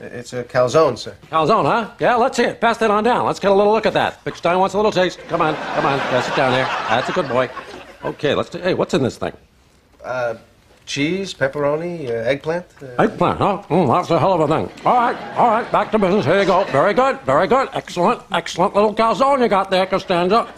It's a calzone, sir. Calzone, huh? Yeah, let's see it. Pass that on down. Let's get a little look at that. Big Stein wants a little taste. Come on, come on. Pass it down there. That's a good boy. Okay, let's. Do, hey, what's in this thing? Cheese, pepperoni, uh, eggplant. Uh, Eggplant, huh? Mm, that's a hell of a thing. All right, all right. Back to business. Here you go. Very good, very good. Excellent, excellent little calzone you got there, Costanza.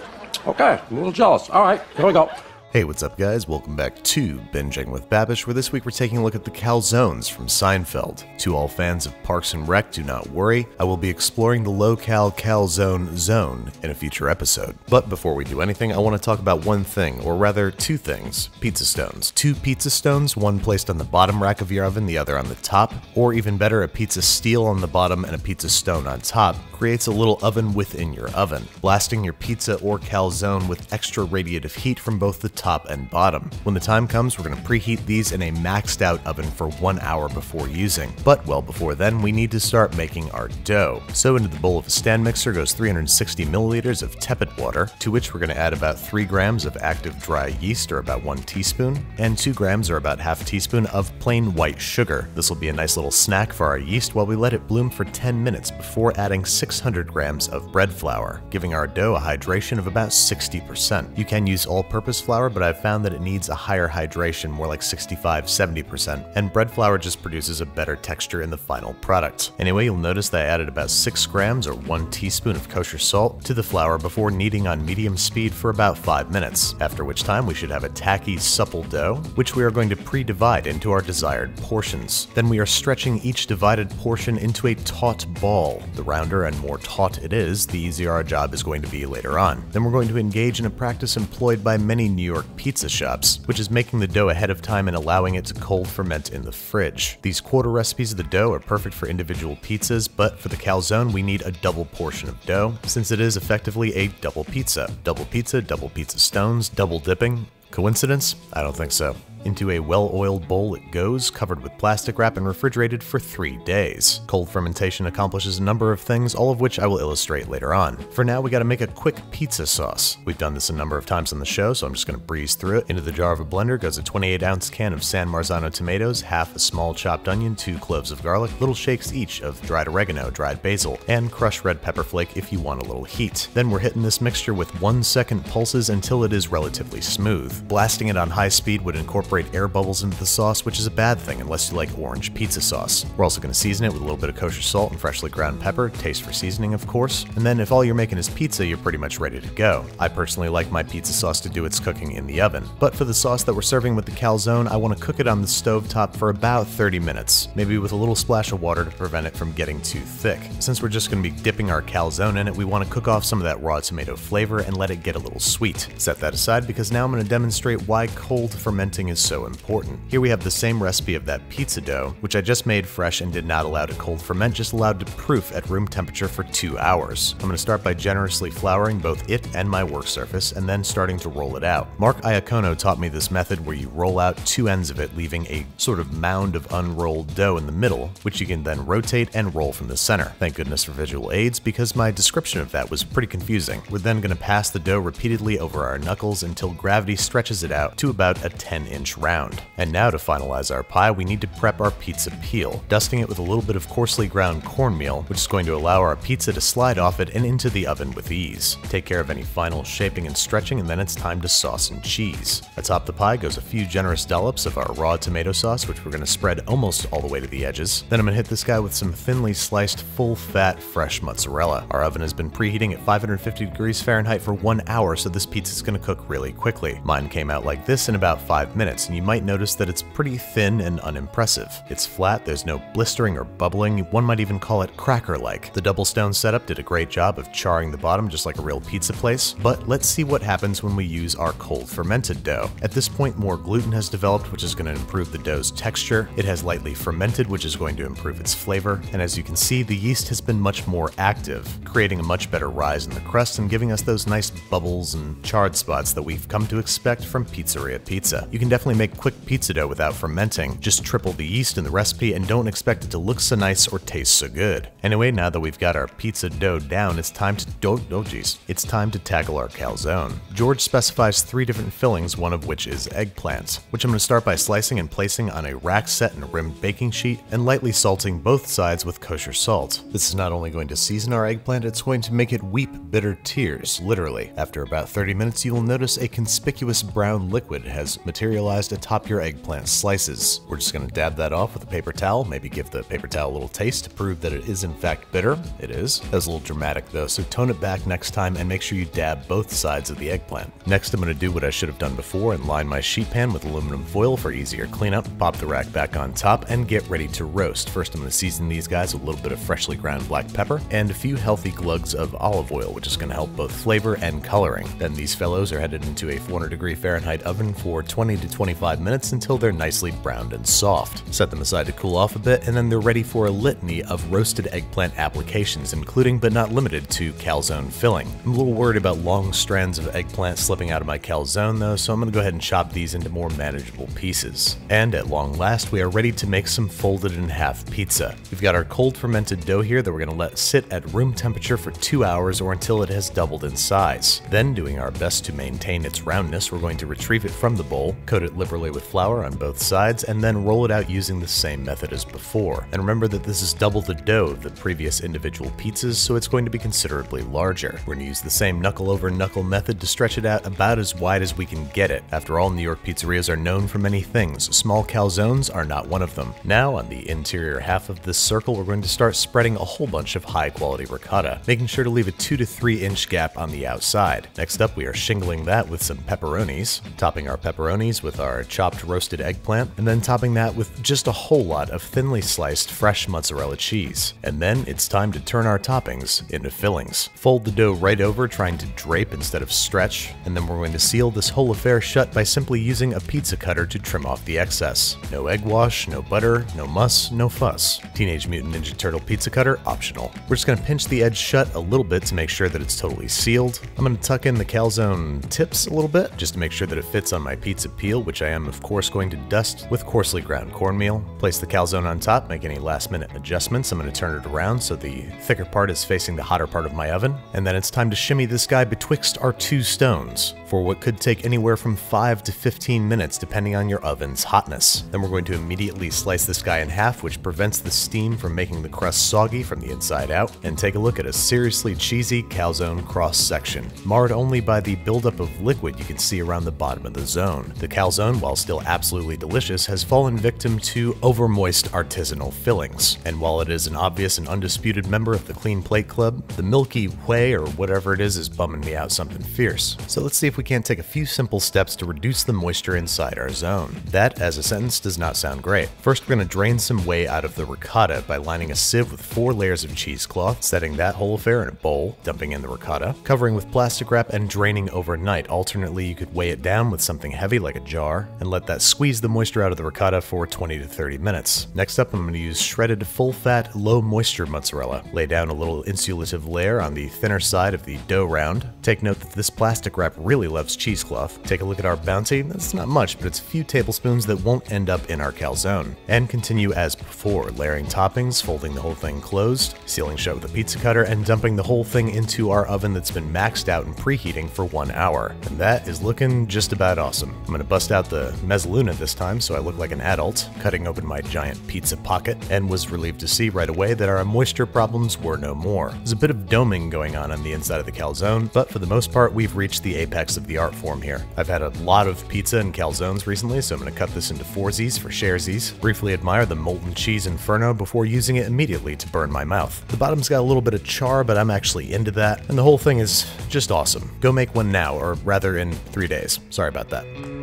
Okay, I'm a little jealous. All right, here we go. Hey, what's up, guys? Welcome back to Binging with Babish, where this week we're taking a look at the calzones from Seinfeld. To all fans of Parks and Rec, do not worry, I will be exploring the low-cal calzone zone in a future episode. But before we do anything, I want to talk about one thing, or rather two things. Pizza stones. Two pizza stones, one placed on the bottom rack of your oven, the other on the top, or even better, a pizza steel on the bottom and a pizza stone on top, creates a little oven within your oven, blasting your pizza or calzone with extra radiative heat from both the top and bottom. When the time comes, we're going to preheat these in a maxed out oven for one hour before using. But well before then, we need to start making our dough. So into the bowl of a stand mixer goes 360 milliliters of tepid water, to which we're going to add about 3 grams of active dry yeast, or about 1 teaspoon, and 2 grams, or about half teaspoon, of plain white sugar. This will be a nice little snack for our yeast while we let it bloom for 10 minutes before adding 600 grams of bread flour, giving our dough a hydration of about 60%. You can use all-purpose flour, but I've found that it needs a higher hydration, more like 65-70%, and bread flour just produces a better texture in the final product. Anyway, you'll notice that I added about 6 grams or 1 teaspoon of kosher salt to the flour before kneading on medium speed for about 5 minutes, after which time we should have a tacky, supple dough, which we are going to pre-divide into our desired portions. Then we are stretching each divided portion into a taut ball. The rounder and more taut it is, the easier our job is going to be later on. Then we're going to engage in a practice employed by many New York pizza shops, which is making the dough ahead of time and allowing it to cold ferment in the fridge. These quarter recipes of the dough are perfect for individual pizzas, but for the calzone we need a double portion of dough, since it is effectively a double pizza. Double pizza, double pizza stones, double dipping. Coincidence? I don't think so. Into a well oiled bowl it goes, covered with plastic wrap and refrigerated for three days. Cold fermentation accomplishes a number of things, all of which I will illustrate later on. For now, we gotta make a quick pizza sauce. We've done this a number of times on the show, so I'm just gonna breeze through it. Into the jar of a blender goes a 28 ounce can of San Marzano tomatoes, half a small chopped onion, two cloves of garlic, little shakes each of dried oregano, dried basil, and crushed red pepper flake if you want a little heat. Then we're hitting this mixture with one second pulses until it is relatively smooth. Blasting it on high speed would incorporate air bubbles into the sauce, which is a bad thing unless you like orange pizza sauce. We're also going to season it with a little bit of kosher salt and freshly ground pepper, taste for seasoning, of course. And then if all you're making is pizza, you're pretty much ready to go. I personally like my pizza sauce to do its cooking in the oven. But for the sauce that we're serving with the calzone, I want to cook it on the stove top for about 30 minutes, maybe with a little splash of water to prevent it from getting too thick. Since we're just going to be dipping our calzone in it, we want to cook off some of that raw tomato flavor and let it get a little sweet. Set that aside because now I'm going to demonstrate why cold fermenting is so important. Here we have the same recipe of that pizza dough, which I just made fresh and did not allow to cold ferment, just allowed to proof at room temperature for two hours. I'm going to start by generously flouring both it and my work surface, and then starting to roll it out. Mark Iacono taught me this method where you roll out two ends of it, leaving a sort of mound of unrolled dough in the middle, which you can then rotate and roll from the center. Thank goodness for visual aids, because my description of that was pretty confusing. We're then going to pass the dough repeatedly over our knuckles until gravity stretches it out to about a 10 inch round. And now to finalize our pie, we need to prep our pizza peel, dusting it with a little bit of coarsely ground cornmeal, which is going to allow our pizza to slide off it and into the oven with ease. Take care of any final shaping and stretching, and then it's time to sauce and cheese. Atop the pie goes a few generous dollops of our raw tomato sauce, which we're going to spread almost all the way to the edges. Then I'm going to hit this guy with some thinly sliced, full-fat, fresh mozzarella. Our oven has been preheating at 550 degrees Fahrenheit for one hour, so this pizza is going to cook really quickly. Mine came out like this in about five minutes, and you might notice that it's pretty thin and unimpressive. It's flat, there's no blistering or bubbling, one might even call it cracker-like. The double stone setup did a great job of charring the bottom just like a real pizza place, but let's see what happens when we use our cold fermented dough. At this point, more gluten has developed, which is going to improve the dough's texture. It has lightly fermented, which is going to improve its flavor, and as you can see, the yeast has been much more active, creating a much better rise in the crust and giving us those nice bubbles and charred spots that we've come to expect from pizzeria pizza. You can definitely definitely make quick pizza dough without fermenting. Just triple the yeast in the recipe and don't expect it to look so nice or taste so good. Anyway, now that we've got our pizza dough down, it's time to oh, oh geez, it's time to tackle our calzone. George specifies three different fillings, one of which is eggplants, which I'm going to start by slicing and placing on a rack set in rimmed baking sheet and lightly salting both sides with kosher salt. This is not only going to season our eggplant, it's going to make it weep bitter tears, literally. After about 30 minutes, you will notice a conspicuous brown liquid has materialized atop your eggplant slices. We're just going to dab that off with a paper towel, maybe give the paper towel a little taste to prove that it is in fact bitter. It is. That was a little dramatic though, so tone it back next time and make sure you dab both sides of the eggplant. Next, I'm going to do what I should have done before and line my sheet pan with aluminum foil for easier cleanup, pop the rack back on top, and get ready to roast. First, I'm going to season these guys with a little bit of freshly ground black pepper and a few healthy glugs of olive oil, which is going to help both flavor and coloring. Then these fellows are headed into a 400 degree Fahrenheit oven for 20 to 25 minutes until they're nicely browned and soft. Set them aside to cool off a bit, and then they're ready for a litany of roasted eggplant applications, including but not limited to calzone filling. I'm a little worried about long strands of eggplant slipping out of my calzone though, so I'm to go ahead and chop these into more manageable pieces. And at long last, we are ready to make some folded in half pizza. We've got our cold fermented dough here that we're going to let sit at room temperature for two hours or until it has doubled in size. Then, doing our best to maintain its roundness, we're going to retrieve it from the bowl, coat it liberally with flour on both sides, and then roll it out using the same method as before. And remember that this is double the dough of the previous individual pizzas, so it's going to be considerably larger. We're going to use the same knuckle over knuckle method to stretch it out about as wide as we can get it. After all, New York pizzerias are known for many things. Small calzones are not one of them. Now, on the interior half of this circle, we're going to start spreading a whole bunch of high quality ricotta, making sure to leave a 2 to 3 inch gap on the outside. Next up, we are shingling that with some pepperonis, topping our pepperonis with our chopped roasted eggplant, and then topping that with just a whole lot of thinly sliced fresh mozzarella cheese. And then it's time to turn our toppings into fillings. Fold the dough right over, trying to drape instead of stretch, and then we're going to seal this whole affair shut by simply using a pizza cutter to trim off the excess. No egg wash, no butter, no muss, no fuss. Teenage Mutant Ninja Turtle pizza cutter optional. We're just going to pinch the edge shut a little bit to make sure that it's totally sealed. I'm going to tuck in the calzone tips a little bit just to make sure that it fits on my pizza peel, which I am of course going to dust with coarsely ground cornmeal. Place the calzone on top, make any last minute adjustments. I'm going to turn it around so the thicker part is facing the hotter part of my oven. And then it's time to shimmy this guy betwixt our two stones for what could take anywhere from 5 to 15 minutes depending on your oven's hotness. Then we're going to immediately slice this guy in half, which prevents the steam from making the crust soggy from the inside out, and take a look at a seriously cheesy calzone cross section, marred only by the buildup of liquid you can see around the bottom of the zone. The calzone, while still absolutely delicious, has fallen victim to overmoist artisanal fillings, and while it is an obvious and undisputed member of the Clean Plate Club, the Milky Way or whatever it is is bumming me out something fierce. So let's see if we can't take a few simple steps to reduce the moisture inside our zone. That, as a sentence, does not sound great. First, we're going to drain some whey out of the ricotta by lining a sieve with four layers of cheesecloth, setting that whole affair in a bowl, dumping in the ricotta, covering with plastic wrap, and draining overnight. Alternately, you could weigh it down with something heavy like a jar, and let that squeeze the moisture out of the ricotta for 20 to 30 minutes. Next up, I'm going to use shredded full fat, low moisture mozzarella. Lay down a little insulative layer on the thinner side of the dough round. Take note that this plastic wrap really loves cheesecloth. Take a look at our bounty. That's not much, but it's a few tablespoons that won't end up in our calzone. And continue as before, layering toppings, folding the whole thing closed, sealing shut with a pizza cutter, and dumping the whole thing into our oven that's been maxed out and preheating for one hour. And that is looking just about awesome. I'm gonna bust out the mezzaluna this time so I look like an adult, cutting open my giant pizza pocket, and was relieved to see right away that our moisture problems were no more. There's a bit of doming going on on the inside of the calzone, but for the most part, we've reached the apex of the art form here. I've had a lot of pizza and calzones recently, so I'm gonna cut this into foursies for sharesies, briefly admire the molten cheese inferno before using it immediately to burn my mouth. The bottom's got a little bit of char, but I'm actually into that, and the whole thing is just awesome. Go make one now, or rather in three days. Sorry about that.